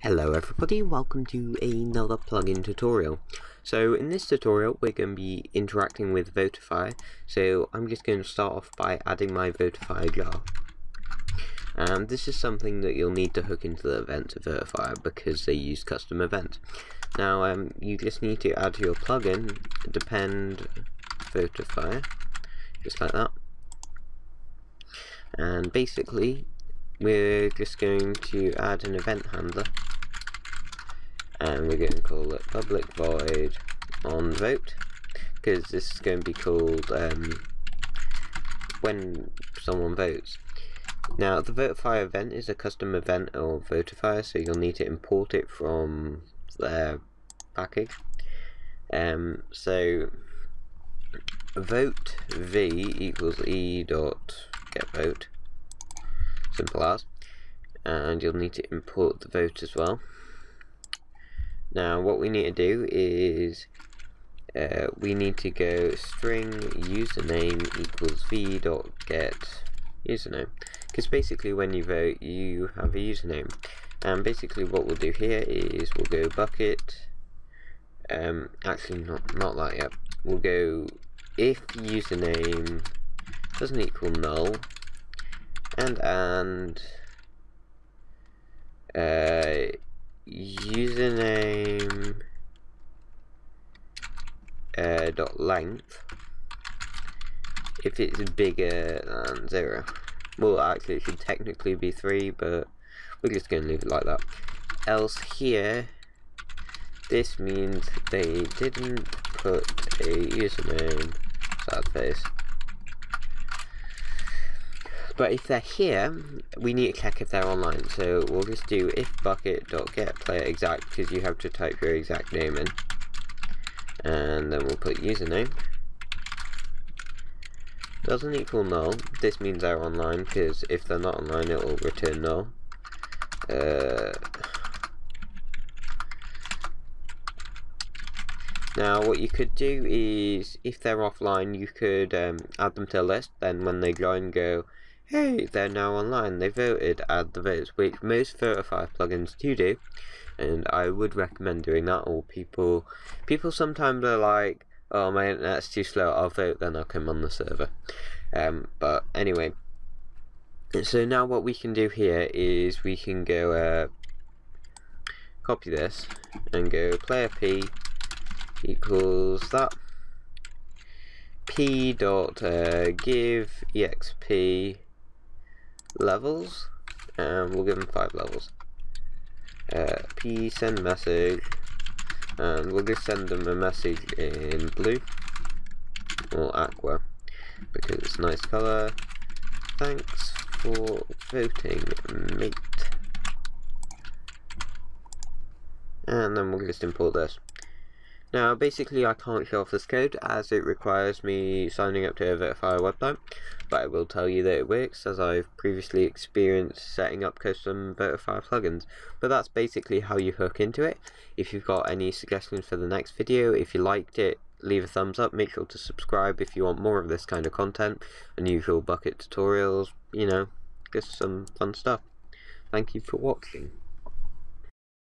Hello everybody, welcome to another plugin tutorial. So in this tutorial we're going to be interacting with Votifier, so I'm just going to start off by adding my Votifier jar. And this is something that you'll need to hook into the event Votifier because they use custom event. Now um, you just need to add your plugin depend Votifier, just like that. And basically we're just going to add an event handler and we're going to call it public void on vote because this is going to be called um, when someone votes. Now the Votifier event is a custom event of Votifier so you'll need to import it from their package. Um, so vote v equals e dot get vote simple as and you'll need to import the vote as well. Now what we need to do is uh, we need to go string username equals v dot get username. Because basically when you vote you have a username. And basically what we'll do here is we'll go Bukkit um, actually not not that yet. We'll go if username doesn't equal null and and uh, username uh, dot length. If it's bigger than zero. Well actually it should technically be three but we're just going to leave it like that. Else here this means they didn't put a username sad face but if they're here, we need to check if they're online. So we'll just do if Bukkit.get player exact because you have to type your exact name in. And then we'll put username. Doesn't equal null. This means they're online because if they're not online it will return null. Uh, Now what you could do is, if they're offline, you could um, add them to a list, then when they join go, hey, they're now online, they voted, add the votes, which most Votifier plugins do do, and I would recommend doing that, or people, people sometimes are like, oh, my internet's too slow, I'll vote, then I'll come on the server. Um, but anyway, so now what we can do here is we can go, uh, copy this, and go player P equals that. P dot uh, give exp levels and we'll give them five levels. Uh, p send message and we'll just send them a message in blue. Or aqua because it's a nice color. Thanks for voting mate. And then we'll just import this now basically I can't show off this code as it requires me signing up to a Votifier website but I will tell you that it works as I've previously experienced setting up custom Votifier plugins but that's basically how you hook into it. If you've got any suggestions for the next video, if you liked it leave a thumbs up, make sure to subscribe if you want more of this kind of content, unusual Bukkit tutorials, you know, just some fun stuff. Thank you for watching.